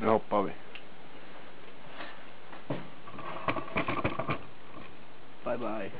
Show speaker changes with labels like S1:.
S1: No, Bobby.
S2: Bye-bye.